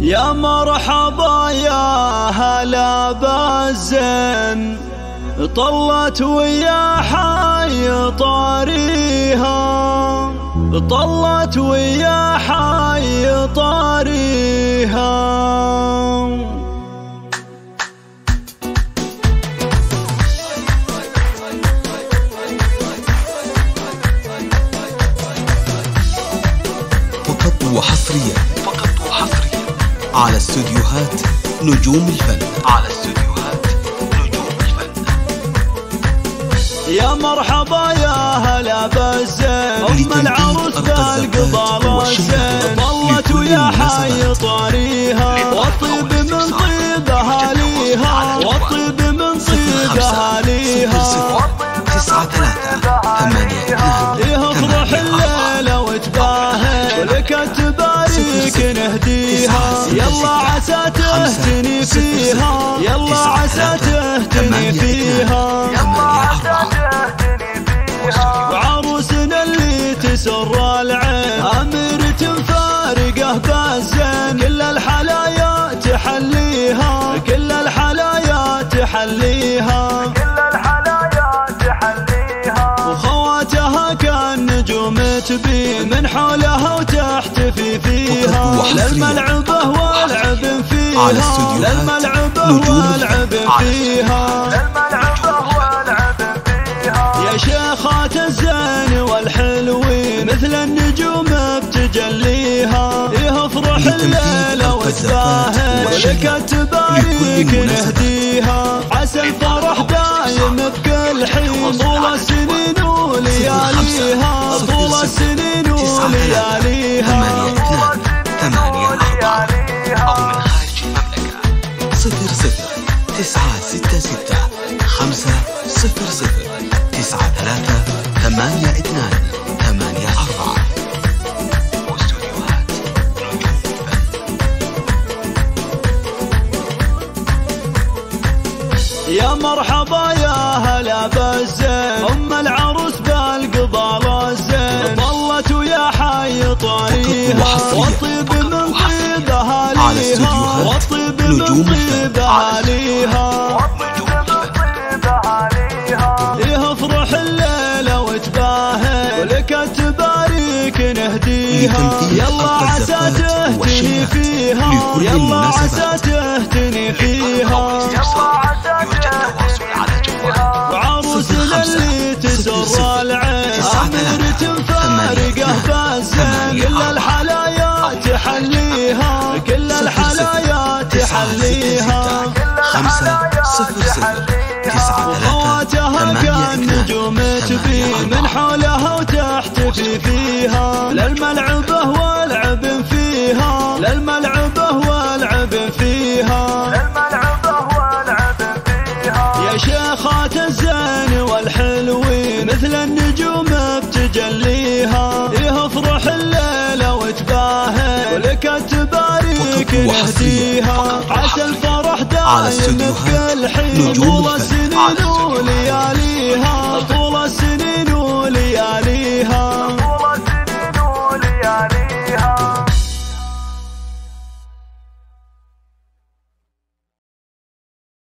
يا مرحبا يا هلا بالزين طلت ويا حي طاريها. طلت ويا حي طاريها. وحصريا على استوديوهات نجوم الفن. على استوديوهات نجوم الفن. يا مرحبا يا هلا بالزين. ام العروس بالقضاء نهديها يلا عسى تهتني فيها يلا عسى تهتني فيها وعروسنا اللي تسر العين أميرة فارقه بالزين كل الحلايا تحليها كل الحلايا تحليها وخواتها كان نجوم تبين من حولها وتحتفي فيها والعب على للملعبة نجوم فيها. يا شيخات الزين والحلوين مثل النجوم بتجليها. يفرح الليلة والشيلات ولك تبارك. نهديها عسى الفرح دايم بكل حين. صفر صفر تسعة ستة ستة خمسة صفر صفر تسعة ثلاثة ثمانية اثنان ثمانية أربعة. يا مرحبا يا هلا بالزين. أم العروس بالقضاء الزين طلت ويا حي طاريها وحصرياً. والطيب من طيب استوديوهات والطيب من. طيب يرجى التواصل على جوال وعروسنا اللي تسر العين. أميرة فارقة بالزين كل الحلايا تحليها. كل الحلايا تحليها. خمسة. صفر صفر. تسعة. ثلاثة. ثمانية. نجوم ثمانية. تبين من أربعة حولها وتحتفي فيها. للملعبة والعب فيها. للملعبة والعب فيها. يا شيخات الزين والحلوين مثل النجوم بتجليها. يفرح الليلة وتباهي ولك وحصرياً. نهديها عسى الفرح على دايم بكل حين. نجوم طول